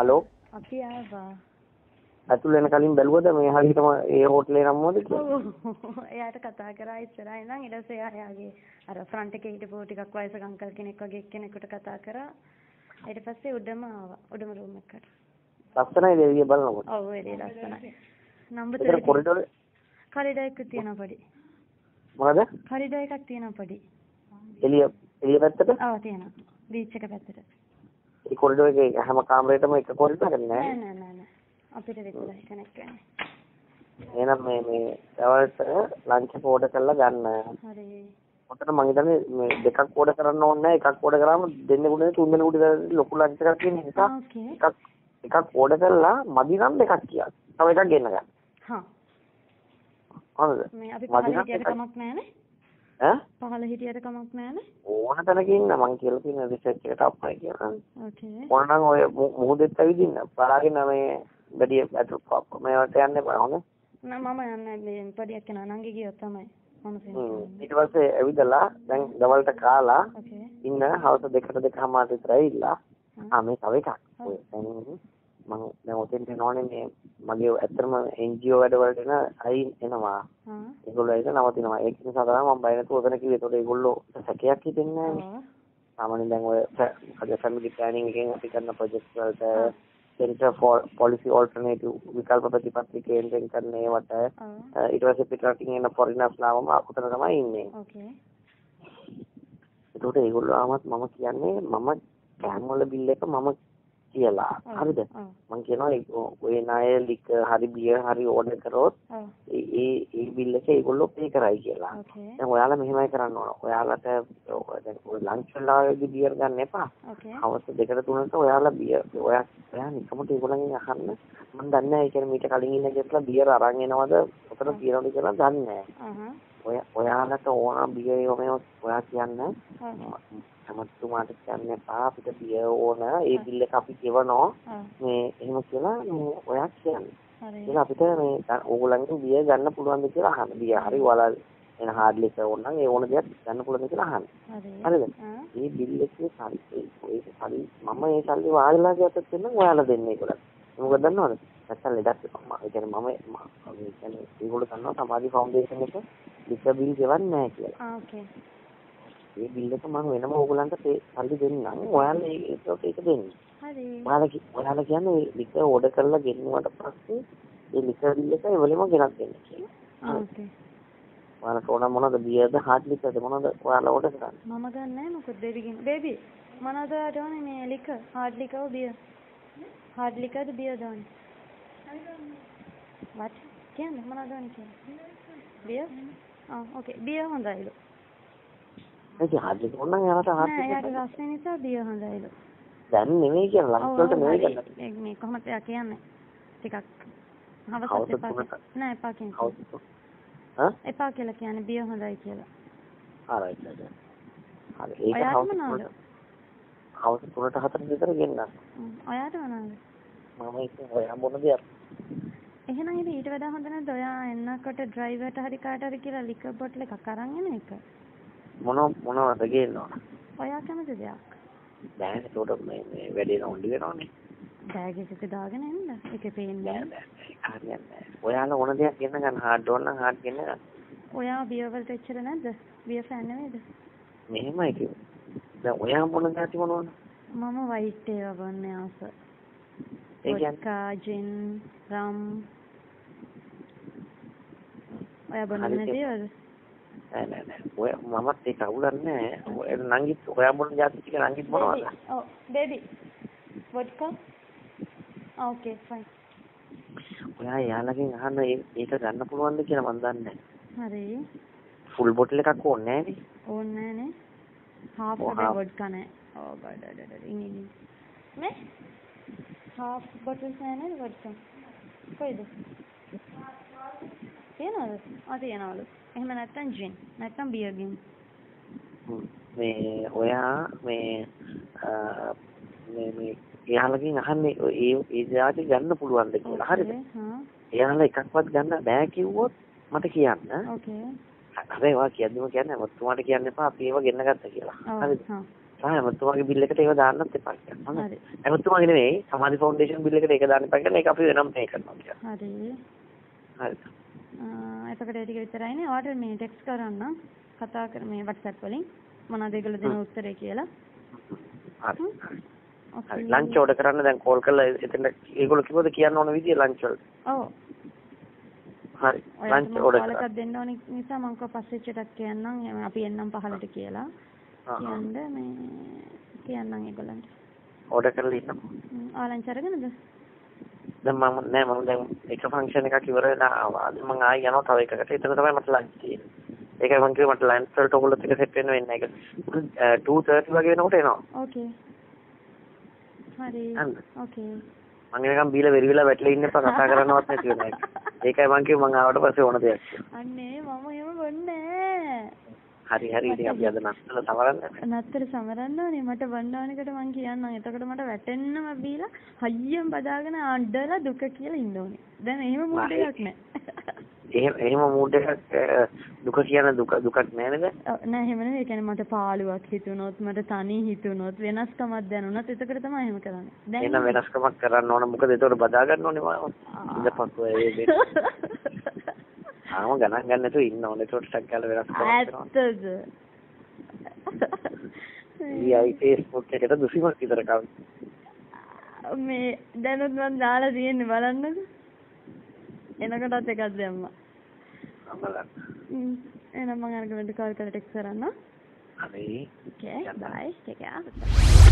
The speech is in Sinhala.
හලෝ අපි ආවා. ඇතුල් වෙන කලින් බැලුවද මේ හරියටම ඒ හෝටලේ නම මොකද කියලා? එයාට කතා කරා ඉස්සරහා ඉඳන් ඊට පස්සේ එයා එයාගේ අර ෆ්‍රන්ට් එකේ හිටපු ටිකක් වයසක අංකල් කෙනෙක් වගේ එක්කෙනෙකුට කතා කරා. ඊට පස්සේ උඩම ආවා. උඩම රූම් එකට. ලස්සනයි දෙවිය බලනකොට. ඔව් එළිය ලස්සනයි. නම්බර් ඒතර කොරිඩෝරේ කරිඩෝ එකක් තියෙනවා පොඩි. මොකද? කරිඩෝ එකක් තියෙනවා පොඩි. එළිය එළිය පැත්තට ඔව් තියෙනවා. බීච් එක පැත්තට. ඒ කොරිඩෝ එකේ හැම කාමරේටම එක කොරිඩෝ එකක් නෑ නෑ. නෑ නෑ නෑ. අපිට විතරයි කනෙක්ට් වෙන්නේ. එහෙනම් මේ මේ දවල්ට ලන්ච් ඕඩර් කරලා ගන්න. හරි. ඔතන මං හිතන්නේ මේ දෙකක් ඕඩර් කරන්න ඕනේ නැහැ. එකක් ඕඩර් කරාම දෙන්නෙකුට නෙවෙයි තුන් දෙනෙකුට විතර ලොකු ලන්ච් එකක් තියෙන නිසා. එකක් එකක් ඕඩර් කරලා මදි නම් දෙකක් කියන්න. තව එකක් ගෙන්න ගන්න. හා. හරිද? මේ අපි මදි පහල නම් හිටියට එකක්. ඈ? පහල හිටියට කමක් නෑනේ. ඕන තැනක ඉන්න මං කියලා තියෙන රිසර්ච් එකට අප්ලයි කියලා. ඕකේ. ඕන නම් ඔය මුහුදෙත් ඇවිදින්න. බලාගෙන මේ බැඩිය ඇතුල් මේවට යන්න එපා හොඳ. නෑ මම යන්නේ මේ පොඩියක් යනවා නංගි ගියොත් තමයි ඊට පස්සේ ඇවිදලා දැන් දවල්ට කාලා ඉන්න හවස දෙකට දෙකමාරට විතර ඇවිල්ලා හ්ම්. ආ මේ තව එකක්. මම දැන් ඔතෙන්ට එනෝනේ මේ මගේ ඇත්තටම NGO වැඩවලට එන අය එනවා. ඒගොල්ලෝ ඒක නවතිනවා. ඒක නිසා තමයි මම බය නැතුව ඔතන කිව්වේ. ඒතකොට ඒගොල්ලෝ සැකයක් හිතෙන්නේ නැහැ. සාමාන්‍යයෙන් දැන් ඔය අද ෆැමිලි ප්ලෑනින් එකෙන් අපි කරන ප්‍රොජෙක්ට් වලට Center for Policy Alternative විකල්ප ප්‍රතිපත්ති කේන්ද්‍රයෙන් කරන ඒවට. ඊට පස්සේ පිටරටින් එන ෆොරිනර්ස් ලාවම උතන තමයි ඉන්නේ. ඕකේ ඒකට ඒගොල්ලෝ ආවත් මම කියන්නේ මම කෑම වල බිල් එක මම කියලා. හරිද? මම කියනවා ඔය ණය ලික හරි බියර් හරි ඕඩර් කරොත්. ඒ ඒ බිල් එක ඒගොල්ලෝ පේ කරයි කියලා. දැන් ඔයාලා මෙහෙමයි කරන්න ඕන. ඔයාලට ඔය දැන් ඔය ලන්ච් වෙලාවේදී බියර් ගන්න එපා. හවස දෙකට තුනට ඔයාලා බියර් ඔයා ඔයා නිකමට ඒගොල්ලන්ගෙන් අහන්න මම දන්නේ නැහැ ඒ කියන්නේ මීට කලින් ඉන්න ගෙස්ලා බියර් අරන් එනවද ඔතන තියනවද කියලා දන්නේ නැහැ. ඔය ඔයාලට ඕන බියර් එකම ඔයා කියන්න ඔව්. හැමතුමාට කියන්න එපා අපිට බියර් ඕන ඒ බිල් එක අපි ගෙවනවා. මේ එහෙම කියලා මේ ඔයා කියන්න. කියලා අපිට මේ ඕගොල්ලන්ගෙන් බියර් ගන්න පුළුවන්ද කියලා අහන්න. බියර් හරි ඔයාලා එන හાર્ඩ් ලික ඕන නම් ඒ ඕන දෙයක් ගන්න පුළුවන්ද කියලා අහන්න. හරි හරිද? මේ බිල් එකේ සල්ලි ඒක සල්ලි මම ඒ සල්ලි වාදලා ගත්තත් වෙන ඔයාලා දෙන්නේ ඒගොල්ලන්. මොකද දන්නවද? නැත්නම් ලෙඩක් මම කියන්නේ මම මම කියන්නේ ඒගොල්ලෝ දන්නවා සමාධි ෆවුන්ඩේෂන් එක විස බිල් ගෙවන්නේ නැහැ කියලා. ඕකේ. ඒ බිල් එක මම වෙනම ඕගොල්ලන්ට සල්ලි දෙන්නම්. ඔයාලා ඒකට ඒක දෙන්න. හරි. ඔයාලා ඔයාලා කියන්නේ විස ඕඩර් කරලා ගෙන්නුවට පස්සේ ඒ විස බිල් එක ඒවලෙම ගෙනත් දෙන්න කියලා. ඕකේ. ඔයාලට ඕන මොනවද බියද හાર્ඩ් ලිකර්ද මොනවද ඔයාලා ඕඩර් කරන්නේ? මම ගන්නෑ මොකද බේබිගෙන්. බේබි මොනවද ඕනේ මේ liquor hard liquor beer. Hard ලිකර්ද බියර්ද ඕනේ? What කියන්නේ මොනවද ඕනේ කියන්නේ බියර් ආ ඕකේ බියර් හොඳයිලු ඒක හાર્ඩ් ලික ඕන නම් එයාලට හાર્ඩ් නෑ ලික රස්නේ නිසා බියර් හොඳයිලු දැන් නෙමෙයි කියන ලන්ච් වලට නෙමෙයි. ඒ මේ කොහොමද එයා කියන්නේ ටිකක් හවස හවසත් එපා. කියලා. නෑ එපා කියන්නේ ඈ එපා කියලා කියන්නේ බියර් හොඳයි කියලා ආරයි හරි ඒක හවස හවස තුනට හතර විතර ගෙන්නන්න. ඔයාට මොනවද මම ඉතින් ඔයා මොන දෙයක් එහෙනම් ඉතින් ඊට වඩා හොඳ නැද්ද? ඔයා එන්නකොට ඩ්‍රයිවර්ට හරි කාට හරි කියලා ලිකර් බොටල් එකක් අරන් එන එක. මොන මොනවද ගේනවා ඔයා කැමති දෙයක්? දැන් ඒකට මේ මේ වැඩේ නෝන්ඩි වෙනවනේ. බෑග් එකක දාගෙන එන්න. ඒකේ පේන්නේ හරියන්නේ ඔයාලා ඕන දෙයක් ගෙන්න ගන්න. හાર્ඩ් ඕන නම් හાર્ඩ් ගෙන්න ගන්න. ඔයා බියර් වලට එච්චර නැද්ද? බියර් ෆෑන් නෙමෙයිද? මෙහෙමයි කිව්වේ. දැන් ඔයා මොන දාති මොනවද? මම වයිට් ඒවා බොන්නේ ආස. ඒ කියන්නේ වොඩ්කා ජින් රම් ඔයා බොන්නේ නැතිවද නෑ නෑ නෑ ඔය මමත් ඒක අවුලන්නේ නෑ නංගිත් ඔයා මොන જાති ටික නංගිත් මොනවද ඔව් බේබි වොඩ්කා ඕකේ ෆයින් ඔයා එයාලගෙන් අහන්න ඒක ගන්න පුළුවන්ද කියලා මන් දන්නේ හරි ෆුල් බොටල් එකක් ඕනේ නෑනේ ඕනේ නෑනේ half Oh, a half. vodka නෑ oh මේ half bottles නෑ නේද vodka කොයිද තියනවද ආ තියනවලු එහෙම gin නැත්තම් beer gin. හ්ම්. මේ ඔයා මේ මේ මේ එයාලගෙන් අහන්නේ ඒ ඒ જાති ගන්න පුළුවන්ද කියලා. හරිද? එයාලා එකක්වත් ගන්න බෑ කිව්වොත් මට කියන්න. Okay. හැබැයි ඔයා කියද්දිම කියන්නේ ඔතුමාට කියන්න එපා අපි ඒව ගෙන්න ගත්තා කියලා හරිද හා තමයි ඇමතුමාගේ බිල් එකට ඒක දාන්නත් එපා කියලා. හරි. ඇමතුමාගේ නෙවෙයි සමාධි ෆවුන්ඩේෂන් බිල් එකට ඒක දාන්න එපා කියලා ඒක අපි වෙනම පේ කරනවා කියලා. හරි. හරි. එතකොට ඒ ටික විතරයිනේ. ඔයාලට මේ ටෙක්ස්ට් කරන්න කතා කර මේ WhatsApp වලින් මොනවද ඒගොල්ලෝ දෙන උත්තරේ කියලා. හරි. හරි. ලන්ච් ඕඩර් කරන්න දැන් කෝල් කරලා එතන ඒගොල්ලෝ කිව්වද කියන්න ඕන විදිය ලන්ච් වල. ඔව්. හරි. ඔයාලට ලන්ච් ඕඩර් කරන්න. එකක් දෙන්න ඕනි නිසා මම කව පස්සේ චටක් කියන්නම් අපි එන්නම් පහලට කියලා. කියන්න මේ කියන්නම් ඒගොල්ලන්ට. ඕඩර් කරලා ඔයා ලන්ච් අරගෙනද? දැන් මම නෑ මම දැන් එක ෆන්ක්ෂන් එකක් ඉවර වෙලා ආවා. මම ආයෙ යනවා තව එකකට. එතන තමයි මට ලන්ච් තියෙන්නේ. ඒකයි මම කිව්වේ මට ලන්ච් වලට ඔයගොල්ලොත් එක සෙට් වෙන්න වෙන්නේ නැහැ කියලා. 2:30 වගේ වෙනකොට එනවා. ඕකේ. හරි. ඕකේ. මම එනකම් බීලා වෙරි වෙලා වැටලා ඉන්න එපා කතා කරන්නවත් නැති වෙන එක. ඒකයි මම කිව්වේ මම ආවට පස්සේ ඕන දෙයක් කියලා. අනේ මම එහෙම වෙන්නේ හරි හරි ඉතින් අපි අද නස්සල සමරන්න. නත්තර සමරන්න ඕනේ මට වන්න ඕනෙකට මං කියන්නම් එතකොට මට වැටෙන්නම බීලා හයියෙන් බදාගෙන අඬලා දුක කියලා ඉන්න ඕනේ දැන් එහෙම මූඩ් එකක් නැහැ එහෙම එහෙම මූඩ් එකක් දුක කියන දුක දුකක් නෑ නේද? නෑ එහෙම නෙවෙයි. කියන්නේ මට පාළුවක් හිතුනොත් මට තනි හිතුනොත් වෙනස්කමක් දැනුණොත් එතකොට තමයි එහෙම කරන්නේ. එහෙනම් වෙනස්කමක් කරන්න ඕන මොකද ඒතකොට බදා ගන්න ඕනේ මම. ඉඳපක්ව ආම ගණන් ගන්න නැතුව ඉන්න ඕනේ ඒතකොට ටක් ගාලා වෙනස්කමක් කරනවා. ඇත්තද? ඊයි Facebook එකට දුසිමක් විතර කවි. මේ දැනුත් මම දාලා තියෙන්නේ බලන්නද? එනකොටත් එකක් දැම්මා. එහෙනම් මම අරගෙන කාල් කරලා ටෙක්ස්ට් කරන්න. හරි. Okay, bye. Take care.